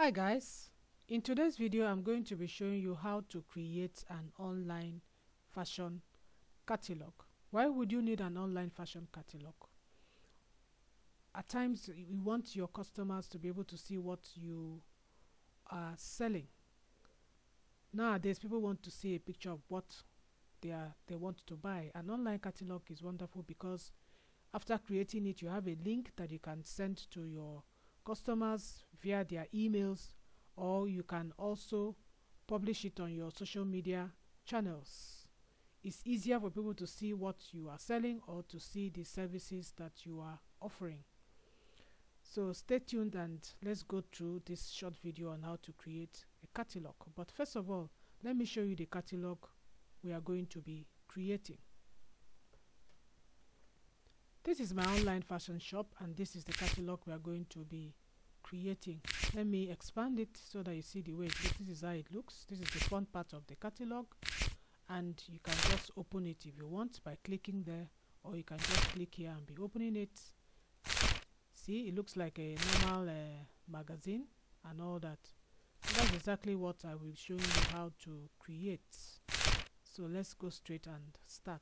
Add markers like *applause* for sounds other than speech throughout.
Hi guys, in today's video I'm going to be showing you how to create an online fashion catalog. Why would you need an online fashion catalog? At times you want your customers to be able to see what you are selling. Nowadays people want to see a picture of what they are they want to buy. An online catalog is wonderful because after creating it you have a link that you can send to your customers via their emails or you can also publish it on your social media channels. It's easier for people to see what you are selling or to see the services that you are offering. So stay tuned and let's go through this short video on how to create a catalog. But first of all, let me show you the catalog we are going to be creating. This is my online fashion shop and this is the catalog we are going to be creating. Let me expand it so that you see the way. This is how it looks. This is the front part of the catalog and you can just open it if you want by clicking there or you can just click here and be opening it. See, it looks like a normal uh, magazine and all that. So that's exactly what I will show you how to create. So let's go straight and start.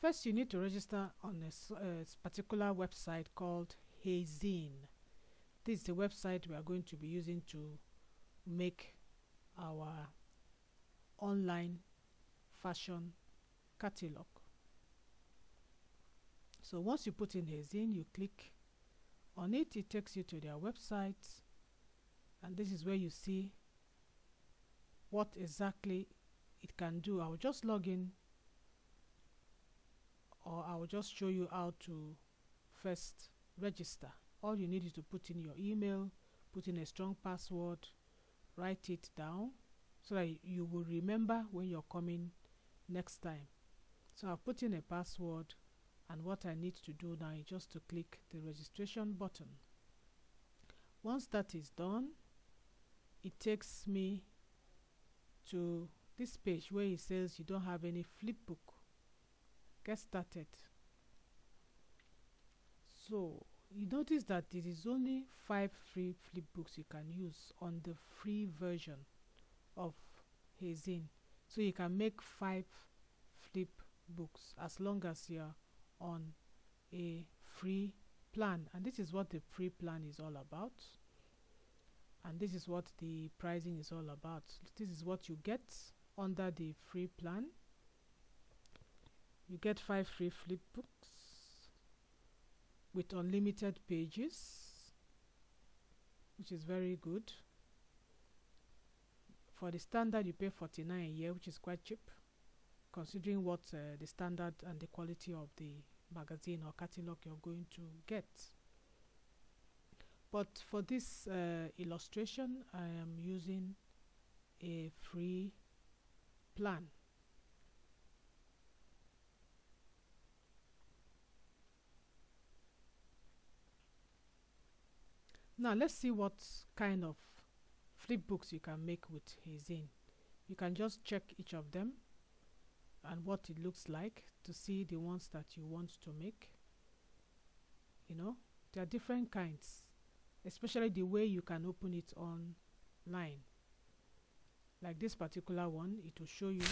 First, you need to register on a, a particular website called Heyzine. This is the website we are going to be using to make our online fashion catalog. So once you put in Heyzine, you click on it, it takes you to their website and this is where you see what exactly it can do. I will just log in or I will just show you how to first register. All you need is to put in your email, put in a strong password, write it down so that you will remember when you're coming next time. So I'll put in a password and what I need to do now is just to click the registration button. Once that is done, it takes me to this page where it says you don't have any flipbook get started. So you notice that there is only five free flip books you can use on the free version of Heyzine so you can make five flip books as long as you're on a free plan. And this is what the free plan is all about. And this is what the pricing is all about. This is what you get under the free plan you get five free flip books with unlimited pages which is very good. For the standard you pay 49 a year which is quite cheap considering what uh, the standard and the quality of the magazine or catalog you're going to get. But for this uh, illustration I am using a free plan Now let's see what kind of flip books you can make with Heyzine. You can just check each of them and what it looks like to see the ones that you want to make. You know, there are different kinds, especially the way you can open it online. Like this particular one, it will show you,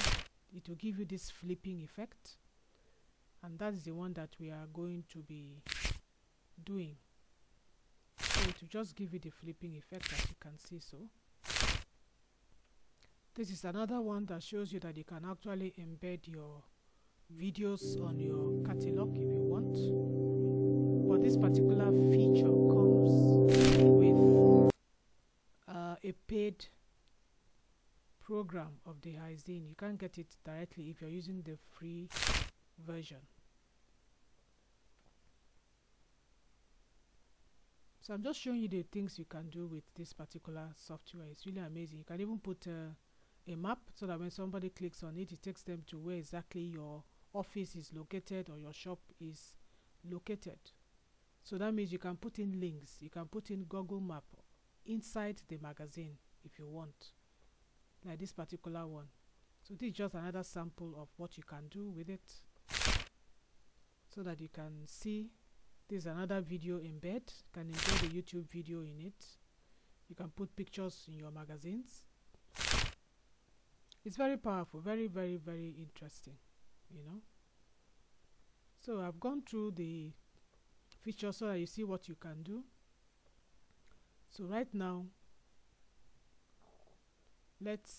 it will give you this flipping effect and that's the one that we are going to be doing so to just give you the flipping effect as you can see so this is another one that shows you that you can actually embed your videos on your catalog if you want. But this particular feature comes with uh, a paid program of the Heyzine you can't get it directly if you're using the free version so i'm just showing you the things you can do with this particular software. It's really amazing. You can even put uh, a map so that when somebody clicks on it it takes them to where exactly your office is located or your shop is located. So that means you can put in links. You can put in google map inside the magazine if you want like this particular one. So this is just another sample of what you can do with it so that you can see this is another video embed you can embed a youtube video in it. You can put pictures in your magazines. It's very powerful very very very interesting you know. So I've gone through the features so that you see what you can do. So right now let's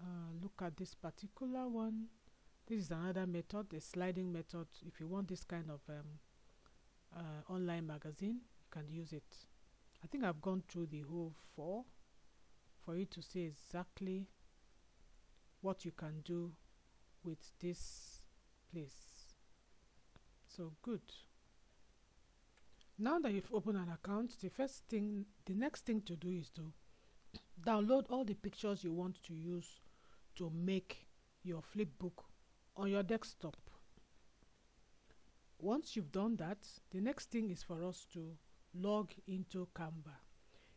uh, look at this particular one this is another method a sliding method. If you want this kind of um, uh, online magazine you can use it. I think I've gone through the whole four for you to see exactly what you can do with this place. So good. Now that you've opened an account the first thing the next thing to do is to *coughs* download all the pictures you want to use to make your flipbook on your desktop. Once you've done that the next thing is for us to log into canva.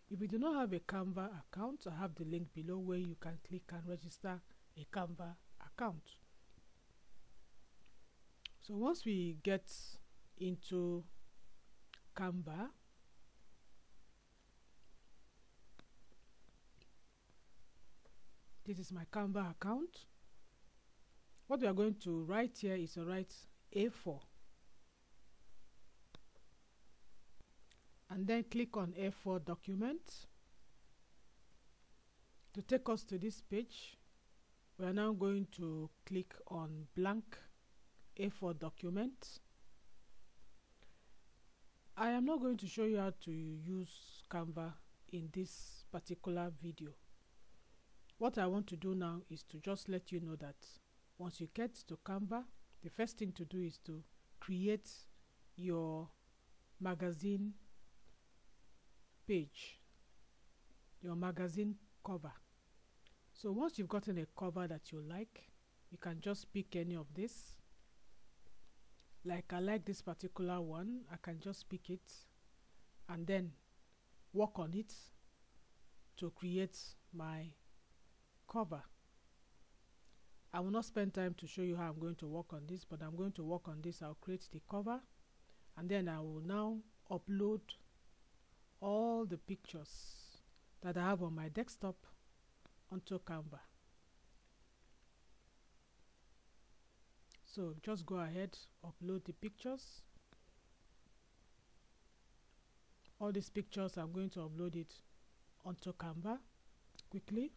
If you do not have a canva account i have the link below where you can click and register a canva account. So once we get into canva this is my canva account what we are going to write here is to write a4 and then click on a4 document to take us to this page. We are now going to click on blank a4 document. I am not going to show you how to use Canva in this particular video. What I want to do now is to just let you know that once you get to Canva the first thing to do is to create your magazine page your magazine cover. So once you've gotten a cover that you like you can just pick any of this. Like I like this particular one I can just pick it and then work on it to create my cover I will not spend time to show you how I'm going to work on this but I'm going to work on this. I'll create the cover and then I will now upload all the pictures that I have on my desktop onto Canva. So just go ahead upload the pictures. All these pictures I'm going to upload it onto Canva quickly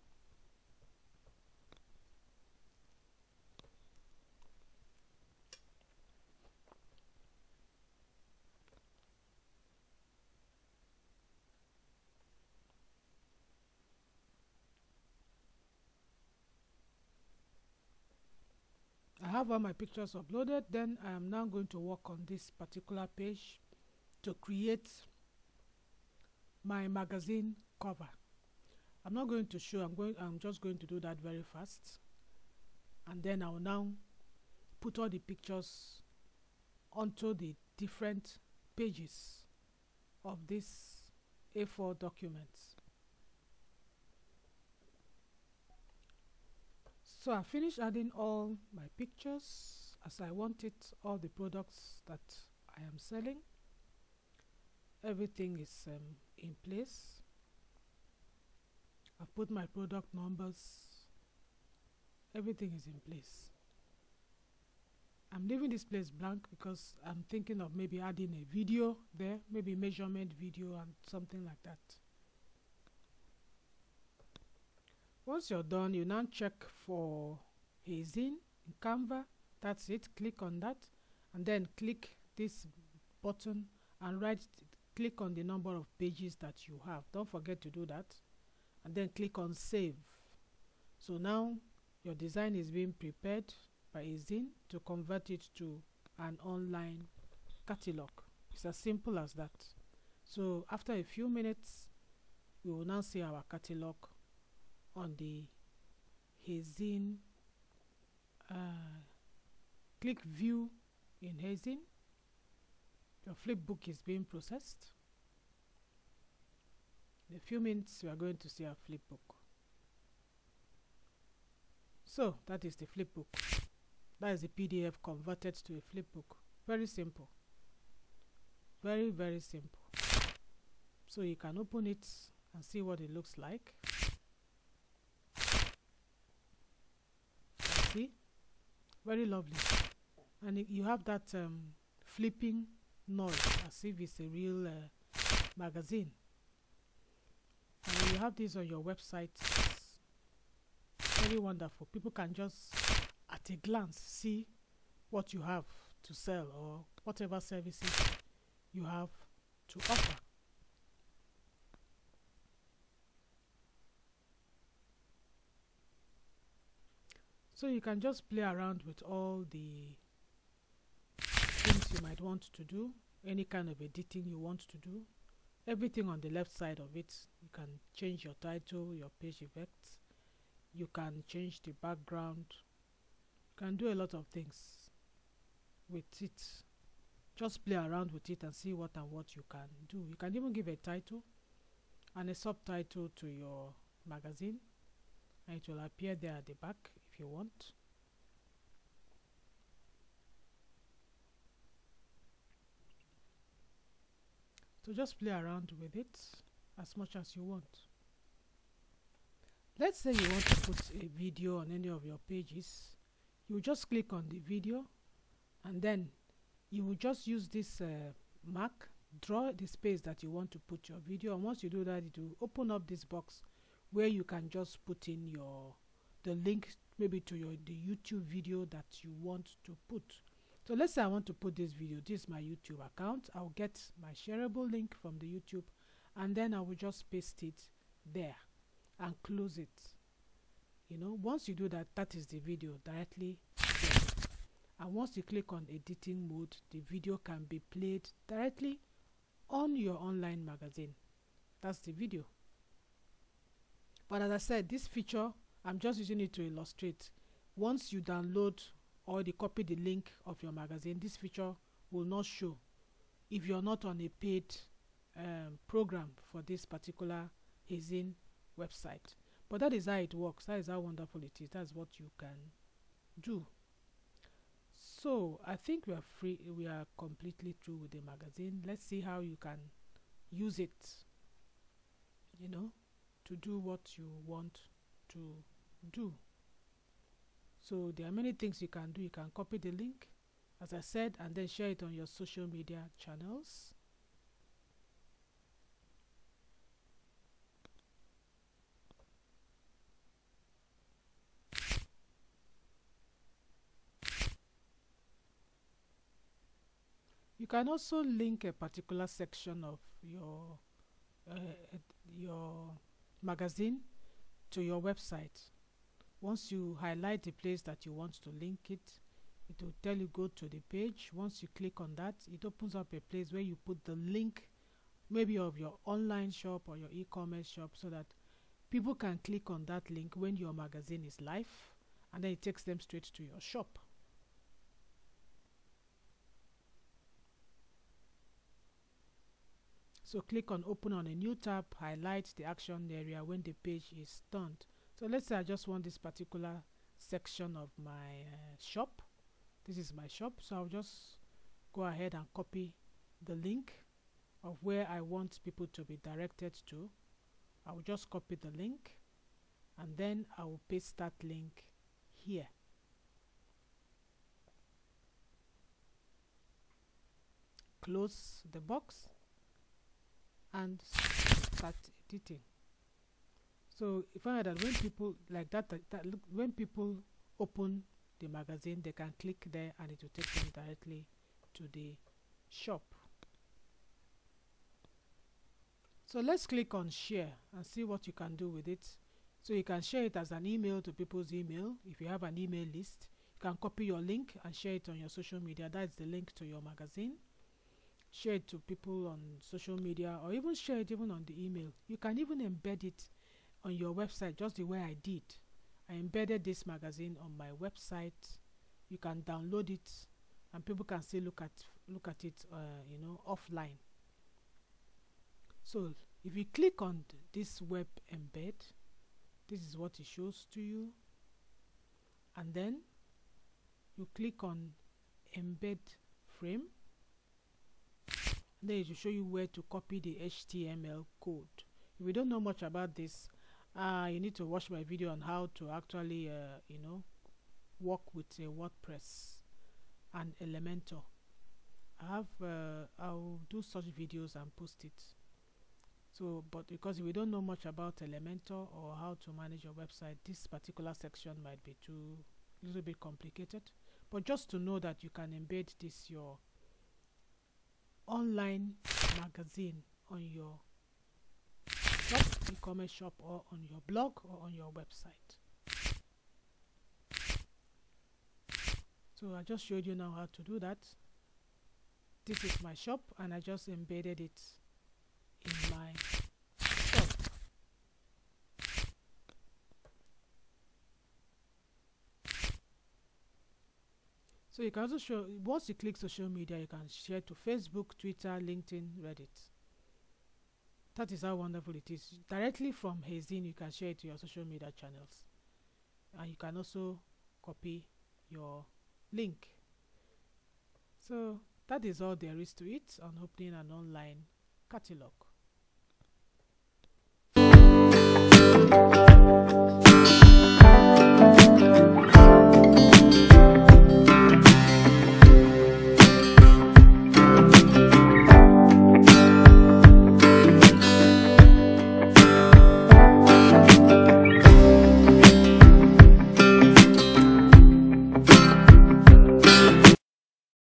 have all my pictures uploaded then I am now going to work on this particular page to create my magazine cover. I'm not going to show I'm going I'm just going to do that very fast. And then I will now put all the pictures onto the different pages of this A4 documents so I finished adding all my pictures as I wanted all the products that I am selling. Everything is um, in place. I've put my product numbers. Everything is in place. I'm leaving this place blank because I'm thinking of maybe adding a video there maybe measurement video and something like that once you're done you now check for Heyzine in canva. That's it. Click on that. And then click this button and right click on the number of pages that you have. Don't forget to do that. And then click on save. So now your design is being prepared by Heyzine to convert it to an online catalog. It's as simple as that. So after a few minutes we will now see our catalog on the Heyzine uh, click view in Heyzine your flipbook is being processed. In a few minutes we are going to see our flipbook so that is the flipbook that is the pdf converted to a flipbook very simple. Very very simple. So you can open it and see what it looks like see very lovely. And you have that um, flipping noise as if it's a real uh, magazine. And you have this on your website. It's very wonderful. People can just at a glance see what you have to sell or whatever services you have to offer so you can just play around with all the things you might want to do any kind of editing you want to do. Everything on the left side of it you can change your title your page effects. You can change the background. You can do a lot of things with it. Just play around with it and see what and what you can do. You can even give a title and a subtitle to your magazine. And it will appear there at the back you want. So just play around with it as much as you want. Let's say you want to put a video on any of your pages. You just click on the video and then you will just use this uh, mark draw the space that you want to put your video. And once you do that it will open up this box where you can just put in your the link maybe to your the youtube video that you want to put. So let's say i want to put this video. This is my youtube account. I'll get my shareable link from the youtube and then i will just paste it there and close it. You know once you do that that is the video directly and once you click on editing mode the video can be played directly on your online magazine. That's the video. But as i said this feature i'm just using it to illustrate. Once you download or the copy the link of your magazine this feature will not show. If you're not on a paid um, program for this particular Heyzine website. But that is how it works. That is how wonderful it is. That's what you can do. So i think we are free we are completely through with the magazine. Let's see how you can use it you know to do what you want to do. So there are many things you can do. You can copy the link as i said and then share it on your social media channels. You can also link a particular section of your uh, your magazine to your website once you highlight the place that you want to link it it will tell you go to the page. Once you click on that it opens up a place where you put the link maybe of your online shop or your e-commerce shop so that people can click on that link when your magazine is live and then it takes them straight to your shop. So click on open on a new tab highlight the action area when the page is turned so let's say I just want this particular section of my uh, shop. This is my shop. So I'll just go ahead and copy the link of where I want people to be directed to. I will just copy the link and then I will paste that link here. Close the box and start editing so you find that when people like that, that, that look, when people open the magazine they can click there and it will take them directly to the shop. So let's click on share and see what you can do with it. So you can share it as an email to people's email. If you have an email list you can copy your link and share it on your social media. That's the link to your magazine. Share it to people on social media or even share it even on the email. You can even embed it on your website just the way I did. I embedded this magazine on my website. You can download it and people can still look at look at it uh, you know offline. So if you click on this web embed this is what it shows to you. And then you click on embed frame. Then it will show you where to copy the html code. If you don't know much about this uh, you need to watch my video on how to actually uh, you know work with a wordpress and elementor. I have uh, i'll do such videos and post it. So but because we don't know much about elementor or how to manage your website this particular section might be too little bit complicated. But just to know that you can embed this your online magazine on your shop e-commerce shop or on your blog or on your website. So i just showed you now how to do that. This is my shop and i just embedded it in my shop. So you can also show once you click social media you can share to facebook twitter linkedin reddit that is how wonderful it is. Directly from Heyzine you can share it to your social media channels. And you can also copy your link. So that is all there is to it on opening an online catalog